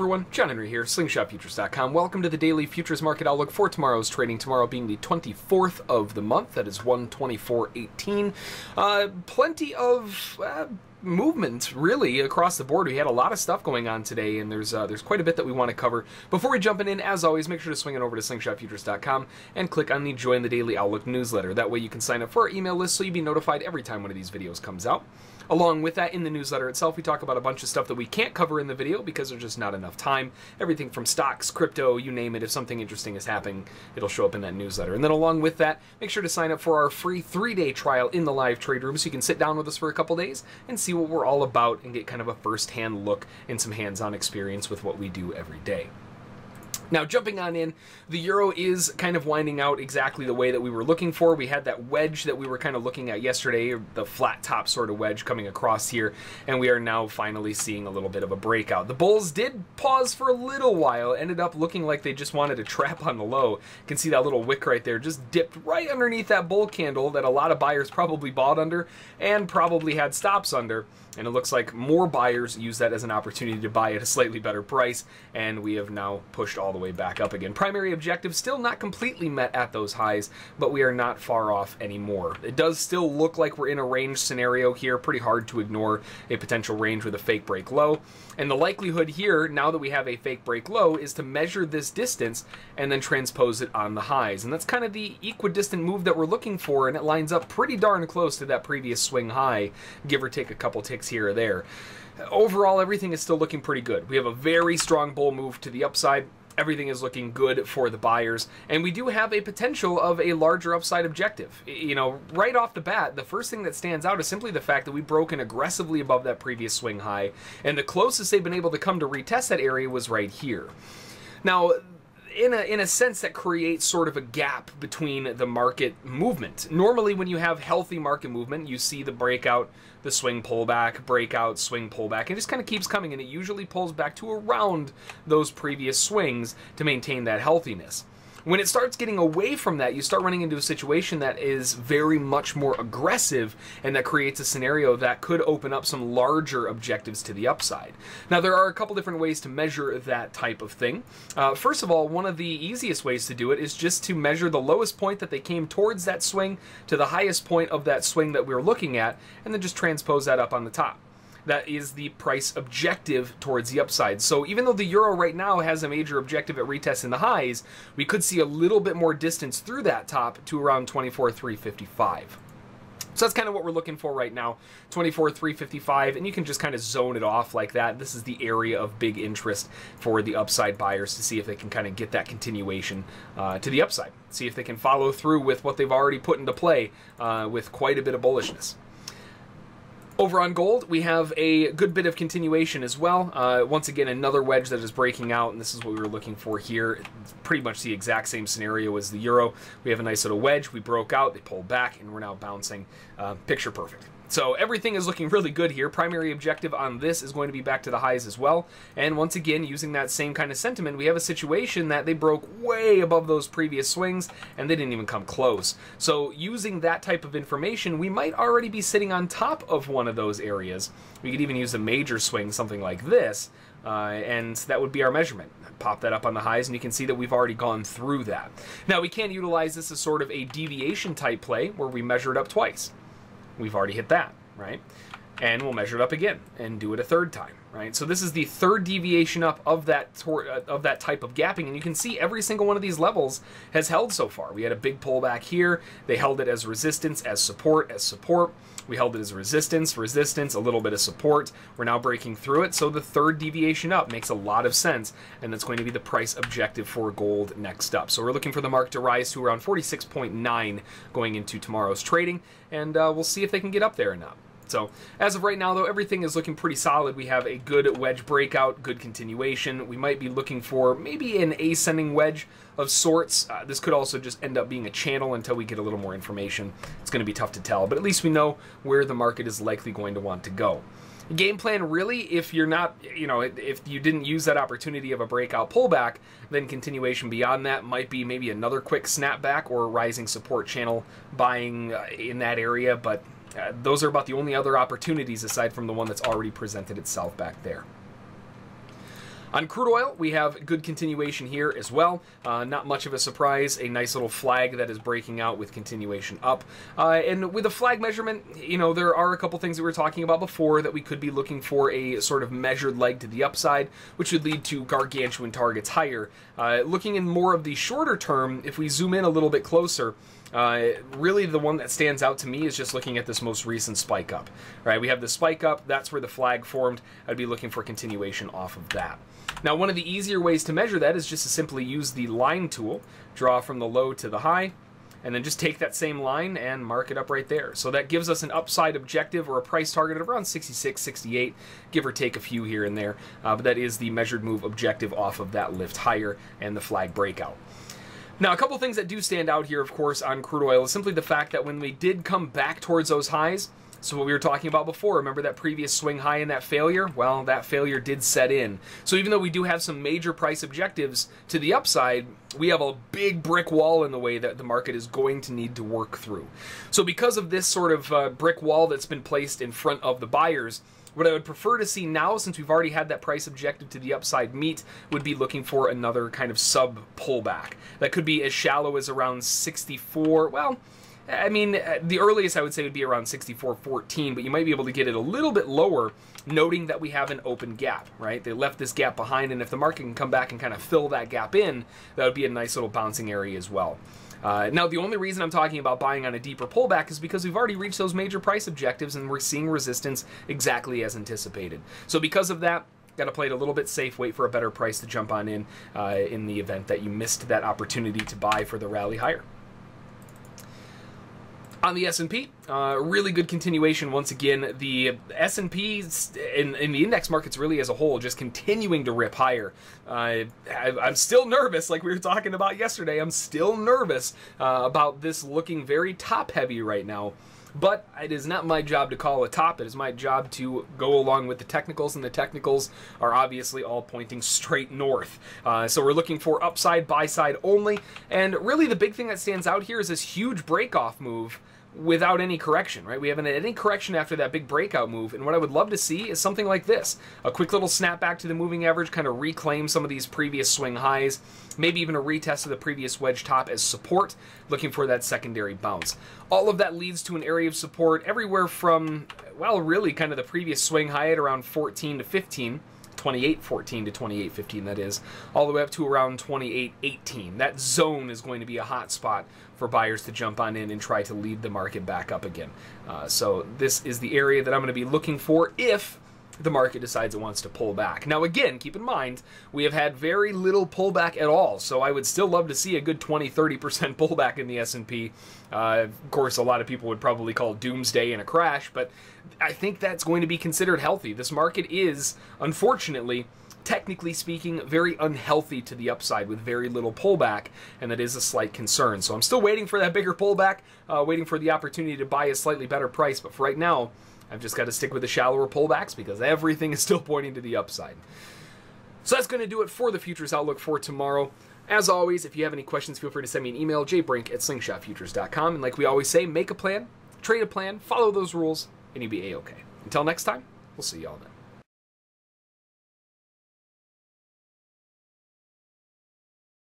everyone, John Henry here, slingshotfutures.com. Welcome to the daily futures market outlook for tomorrow's trading. Tomorrow being the 24th of the month, that is 124.18. Uh, plenty of uh, movement really across the board. We had a lot of stuff going on today, and there's uh, there's quite a bit that we want to cover. Before we jump in, as always, make sure to swing it over to slingshotfutures.com and click on the Join the Daily Outlook newsletter. That way you can sign up for our email list so you'll be notified every time one of these videos comes out. Along with that, in the newsletter itself, we talk about a bunch of stuff that we can't cover in the video because there's just not enough time. Everything from stocks, crypto, you name it. If something interesting is happening, it'll show up in that newsletter. And then along with that, make sure to sign up for our free three-day trial in the live trade room so you can sit down with us for a couple days and see what we're all about and get kind of a first-hand look and some hands-on experience with what we do every day. Now, jumping on in, the euro is kind of winding out exactly the way that we were looking for. We had that wedge that we were kind of looking at yesterday, the flat top sort of wedge coming across here, and we are now finally seeing a little bit of a breakout. The bulls did pause for a little while, ended up looking like they just wanted to trap on the low. You can see that little wick right there just dipped right underneath that bull candle that a lot of buyers probably bought under and probably had stops under. And it looks like more buyers use that as an opportunity to buy at a slightly better price, and we have now pushed all the way back up again. Primary objective still not completely met at those highs, but we are not far off anymore. It does still look like we're in a range scenario here, pretty hard to ignore a potential range with a fake break low. And the likelihood here, now that we have a fake break low, is to measure this distance and then transpose it on the highs. And that's kind of the equidistant move that we're looking for, and it lines up pretty darn close to that previous swing high, give or take a couple ticks here or there. Overall, everything is still looking pretty good. We have a very strong bull move to the upside everything is looking good for the buyers. And we do have a potential of a larger upside objective. You know, right off the bat, the first thing that stands out is simply the fact that we've broken aggressively above that previous swing high. And the closest they've been able to come to retest that area was right here. Now, in a, in a sense that creates sort of a gap between the market movement. Normally when you have healthy market movement, you see the breakout, the swing pullback, breakout, swing pullback, and just kind of keeps coming and it usually pulls back to around those previous swings to maintain that healthiness. When it starts getting away from that, you start running into a situation that is very much more aggressive and that creates a scenario that could open up some larger objectives to the upside. Now, there are a couple different ways to measure that type of thing. Uh, first of all, one of the easiest ways to do it is just to measure the lowest point that they came towards that swing to the highest point of that swing that we we're looking at, and then just transpose that up on the top that is the price objective towards the upside. So even though the euro right now has a major objective at retest in the highs, we could see a little bit more distance through that top to around 24,355. So that's kind of what we're looking for right now, 24,355, and you can just kind of zone it off like that. This is the area of big interest for the upside buyers to see if they can kind of get that continuation uh, to the upside. See if they can follow through with what they've already put into play uh, with quite a bit of bullishness. Over on gold, we have a good bit of continuation as well. Uh, once again, another wedge that is breaking out, and this is what we were looking for here. It's pretty much the exact same scenario as the euro. We have a nice little wedge. We broke out, they pulled back, and we're now bouncing. Uh, picture perfect. So everything is looking really good here. Primary objective on this is going to be back to the highs as well. And once again, using that same kind of sentiment, we have a situation that they broke way above those previous swings and they didn't even come close. So using that type of information, we might already be sitting on top of one of those areas. We could even use a major swing, something like this, uh, and that would be our measurement. Pop that up on the highs, and you can see that we've already gone through that. Now, we can utilize this as sort of a deviation type play where we measure it up twice. We've already hit that, right? And we'll measure it up again and do it a third time, right? So this is the third deviation up of that uh, of that type of gapping, and you can see every single one of these levels has held so far. We had a big pullback here. They held it as resistance, as support, as support. We held it as resistance, resistance, a little bit of support. We're now breaking through it. So the third deviation up makes a lot of sense. And that's going to be the price objective for gold next up. So we're looking for the market to rise to around 46.9 going into tomorrow's trading. And uh, we'll see if they can get up there or not. So as of right now, though, everything is looking pretty solid. We have a good wedge breakout, good continuation. We might be looking for maybe an ascending wedge of sorts. Uh, this could also just end up being a channel until we get a little more information. It's going to be tough to tell, but at least we know where the market is likely going to want to go game plan really if you're not you know if you didn't use that opportunity of a breakout pullback then continuation beyond that might be maybe another quick snapback or rising support channel buying uh, in that area but uh, those are about the only other opportunities aside from the one that's already presented itself back there. On crude oil, we have good continuation here as well. Uh, not much of a surprise. A nice little flag that is breaking out with continuation up. Uh, and with a flag measurement, you know, there are a couple things that we were talking about before that we could be looking for a sort of measured leg to the upside, which would lead to gargantuan targets higher. Uh, looking in more of the shorter term, if we zoom in a little bit closer, uh, really, the one that stands out to me is just looking at this most recent spike up. Right, we have the spike up. That's where the flag formed. I'd be looking for continuation off of that. Now, one of the easier ways to measure that is just to simply use the line tool, draw from the low to the high, and then just take that same line and mark it up right there. So that gives us an upside objective or a price target of around 66, 68, give or take a few here and there. Uh, but that is the measured move objective off of that lift higher and the flag breakout. Now, a couple things that do stand out here, of course, on crude oil is simply the fact that when we did come back towards those highs, so what we were talking about before, remember that previous swing high and that failure? Well, that failure did set in. So even though we do have some major price objectives to the upside, we have a big brick wall in the way that the market is going to need to work through. So because of this sort of uh, brick wall that's been placed in front of the buyers, what I would prefer to see now, since we've already had that price objective to the upside meet, would be looking for another kind of sub pullback. That could be as shallow as around 64. Well, I mean, uh, the earliest I would say would be around 64.14, but you might be able to get it a little bit lower, noting that we have an open gap, right? They left this gap behind, and if the market can come back and kind of fill that gap in, that would be a nice little bouncing area as well. Uh, now, the only reason I'm talking about buying on a deeper pullback is because we've already reached those major price objectives and we're seeing resistance exactly as anticipated. So because of that, got to play it a little bit safe, wait for a better price to jump on in uh, in the event that you missed that opportunity to buy for the rally higher. On the S&P, uh, really good continuation once again. The S&P in, in the index markets really as a whole just continuing to rip higher. Uh, I, am still nervous, like we were talking about yesterday. I'm still nervous uh, about this looking very top heavy right now. But it is not my job to call a top. It is my job to go along with the technicals, and the technicals are obviously all pointing straight north. Uh, so we're looking for upside, buy side only. And really, the big thing that stands out here is this huge breakoff move without any correction, right? We haven't had any correction after that big breakout move, and what I would love to see is something like this. A quick little snapback to the moving average, kind of reclaim some of these previous swing highs, maybe even a retest of the previous wedge top as support, looking for that secondary bounce. All of that leads to an area of support everywhere from, well, really kind of the previous swing high at around 14 to 15, 28.14 to 28.15 that is, all the way up to around 28.18. That zone is going to be a hot spot for buyers to jump on in and try to lead the market back up again. Uh, so this is the area that I'm going to be looking for if the market decides it wants to pull back. Now again, keep in mind, we have had very little pullback at all, so I would still love to see a good 20-30% pullback in the S&P. Uh, of course, a lot of people would probably call doomsday and a crash, but I think that's going to be considered healthy. This market is, unfortunately, technically speaking, very unhealthy to the upside with very little pullback, and that is a slight concern. So I'm still waiting for that bigger pullback, uh, waiting for the opportunity to buy a slightly better price, but for right now, I've just got to stick with the shallower pullbacks because everything is still pointing to the upside. So that's going to do it for the futures outlook for tomorrow. As always, if you have any questions, feel free to send me an email, jbrink at slingshotfutures.com. And like we always say, make a plan, trade a plan, follow those rules, and you'll be A-OK. Until next time, we'll see y'all then.